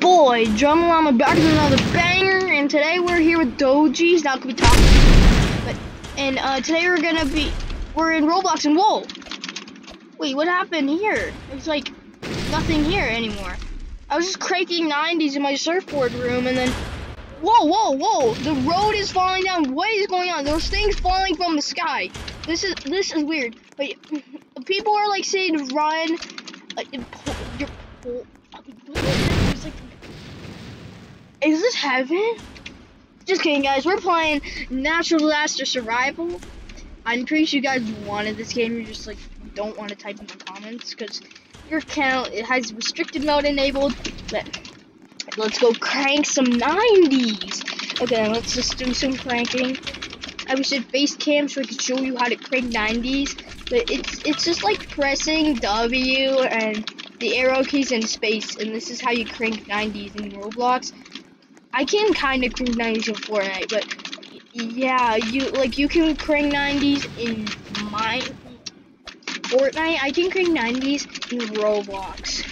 boy, Drama Llama back with another banger, and today we're here with Doji's, not gonna be talking, but, and, uh, today we're gonna be, we're in Roblox, and whoa, wait, what happened here? It's like, nothing here anymore. I was just cranking 90s in my surfboard room, and then, whoa, whoa, whoa, the road is falling down, what is going on? Those things falling from the sky. This is, this is weird, but people are, like, saying run, uh, is this heaven? Just kidding, guys. We're playing Natural Disaster Survival. I'm pretty sure you guys wanted this game. You just like don't want to type in the comments because your account it has restricted mode enabled. But let's go crank some 90s. Okay, let's just do some cranking. I wish it face cam so I could show you how to crank 90s. But it's it's just like pressing W and the arrow keys in space, and this is how you crank 90s in Roblox. I can kind of crank 90s in Fortnite, but yeah, you like you can crank 90s in my Fortnite. I can crank 90s in Roblox.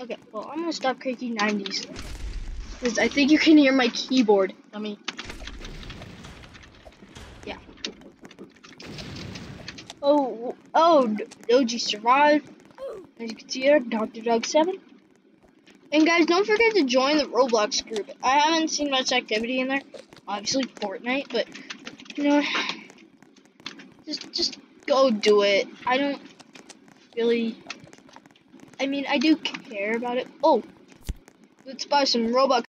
Okay, well I'm gonna stop cranking 90s because I think you can hear my keyboard. I mean, yeah. Oh, oh, Doji survived. As you can see here, Dr. Doug 7. And guys, don't forget to join the Roblox group. I haven't seen much activity in there. Obviously Fortnite, but you know just just go do it. I don't really I mean I do care about it. Oh let's buy some Robux